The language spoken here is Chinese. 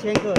千克